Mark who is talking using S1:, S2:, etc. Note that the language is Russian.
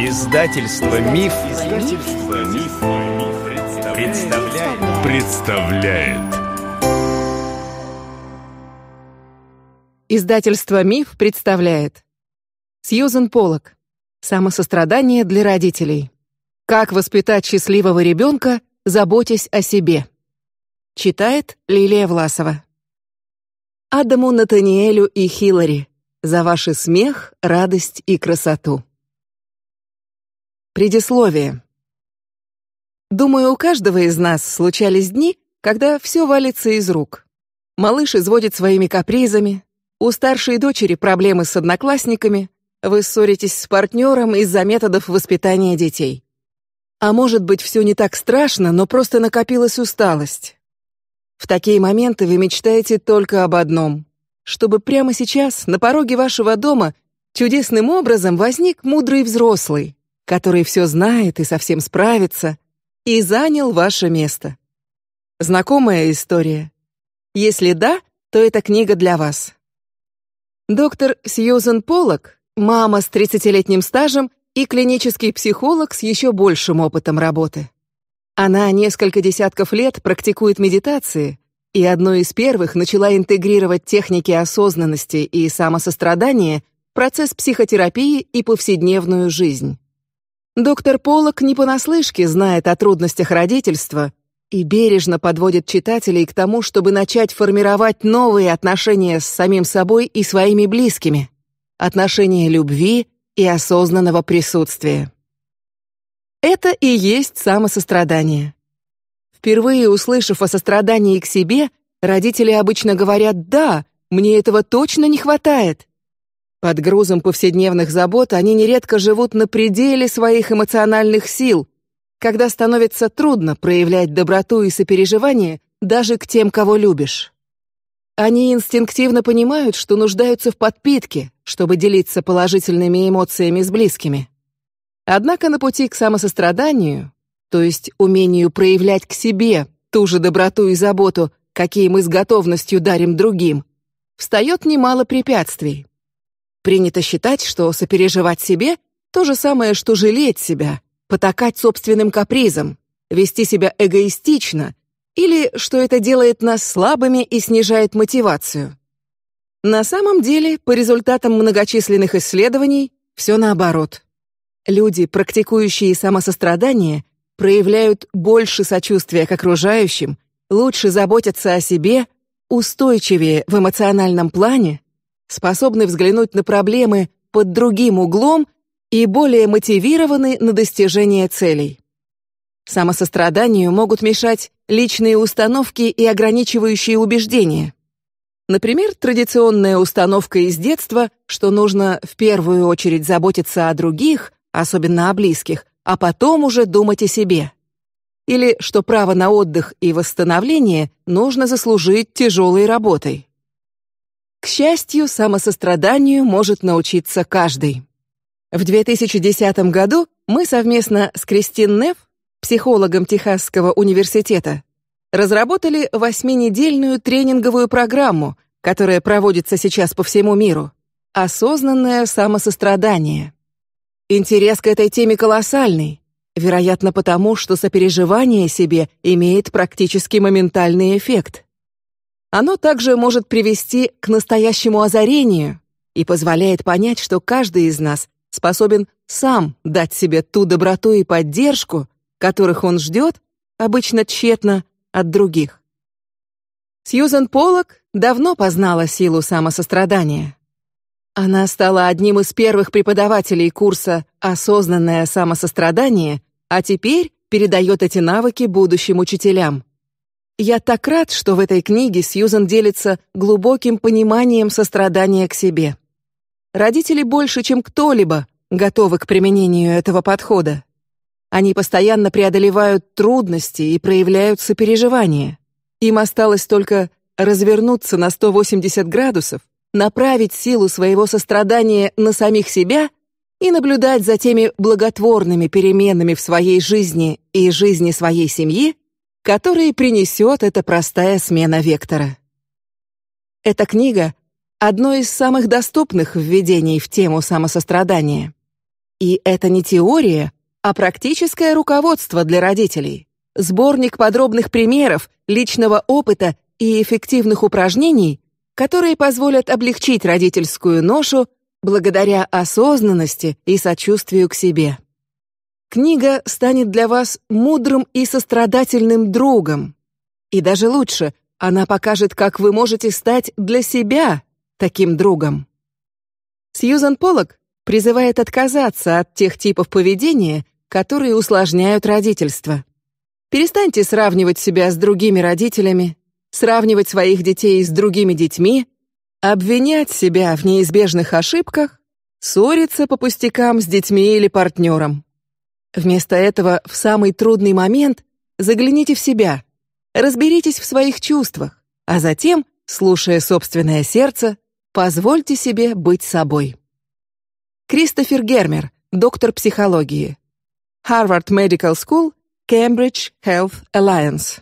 S1: Издательство Миф, Издательство Миф, представляет. представляет.
S2: Издательство Миф представляет. Сьюзен Поллок. Самосострадание для родителей. Как воспитать счастливого ребенка, заботясь о себе. Читает Лилия Власова. Адаму Натаниэлю и Хиллари за ваши смех, радость и красоту. Предисловие. Думаю, у каждого из нас случались дни, когда все валится из рук. Малыш изводит своими капризами, у старшей дочери проблемы с одноклассниками, вы ссоритесь с партнером из-за методов воспитания детей. А может быть, все не так страшно, но просто накопилась усталость. В такие моменты вы мечтаете только об одном: чтобы прямо сейчас на пороге вашего дома чудесным образом возник мудрый взрослый, который все знает и совсем справится, и занял ваше место. Знакомая история. Если да, то эта книга для вас. Доктор Сьюзен Поллок, мама с 30-летним стажем и клинический психолог с еще большим опытом работы. Она несколько десятков лет практикует медитации и одной из первых начала интегрировать техники осознанности и самосострадания в процесс психотерапии и повседневную жизнь. Доктор Полок не понаслышке знает о трудностях родительства и бережно подводит читателей к тому, чтобы начать формировать новые отношения с самим собой и своими близкими, отношения любви и осознанного присутствия. Это и есть самосострадание. Впервые услышав о сострадании к себе, родители обычно говорят: "Да, мне этого точно не хватает". Под грузом повседневных забот они нередко живут на пределе своих эмоциональных сил, когда становится трудно проявлять доброту и сопереживание даже к тем, кого любишь. Они инстинктивно понимают, что нуждаются в подпитке, чтобы делиться положительными эмоциями с близкими. Однако на пути к самосостраданию, то есть умению проявлять к себе ту же доброту и заботу, какие мы с готовностью дарим другим, встает немало препятствий. Принято считать, что сопереживать себе то же самое, что жалеть себя, потакать собственным капризам, вести себя эгоистично, или что это делает нас слабыми и снижает мотивацию. На самом деле, по результатам многочисленных исследований, все наоборот. Люди, практикующие самосострадание, проявляют больше сочувствия к окружающим, лучше заботятся о себе, устойчивее в эмоциональном плане, способны взглянуть на проблемы под другим углом и более мотивированы на достижение целей. Самосостраданию могут мешать личные установки и ограничивающие убеждения. Например, традиционная установка из детства, что нужно в первую очередь заботиться о других, особенно о близких, а потом уже думать о себе. Или что право на отдых и восстановление нужно заслужить тяжелой работой. К счастью, самосостраданию может научиться каждый. В 2010 году мы совместно с Кристин Неф, психологом Техасского университета, разработали восьминедельную тренинговую программу, которая проводится сейчас по всему миру. Осознанное самосострадание. Интерес к этой теме колоссальный, вероятно, потому, что сопереживание себе имеет практически моментальный эффект. Оно также может привести к настоящему озарению и позволяет понять, что каждый из нас способен сам дать себе ту доброту и поддержку, которых он ждет, обычно тщетно от других. Сьюзен Поллок давно познала силу самосострадания. Она стала одним из первых преподавателей курса «Осознанное самосострадание», а теперь передает эти навыки будущим учителям. Я так рад, что в этой книге Сьюзен делится глубоким пониманием сострадания к себе. Родители больше, чем кто-либо, готовы к применению этого подхода. Они постоянно преодолевают трудности и проявляют сопереживание. Им осталось только развернуться на 180 градусов направить силу своего сострадания на самих себя и наблюдать за теми благотворными переменами в своей жизни и жизни своей семьи, которые принесет эта простая смена вектора. Эта книга одно из самых доступных введений в тему самосострадания. И это не теория, а практическое руководство для родителей. Сборник подробных примеров, личного опыта и эффективных упражнений, которые позволят облегчить родительскую ношу благодаря осознанности и сочувствию к себе. Книга станет для вас мудрым и сострадательным другом. И даже лучше, она покажет, как вы можете стать для себя таким другом. Сьюзан Поллок призывает отказаться от тех типов поведения, которые усложняют родительство. Перестаньте сравнивать себя с другими родителями, сравнивать своих детей с другими детьми, обвинять себя в неизбежных ошибках, ссориться по пустякам с детьми или партнером. Вместо этого в самый трудный момент загляните в себя, разберитесь в своих чувствах, а затем, слушая собственное сердце, позвольте себе быть собой. Кристофер Гермер, доктор психологии. Harvard Medical School, Cambridge Health Alliance.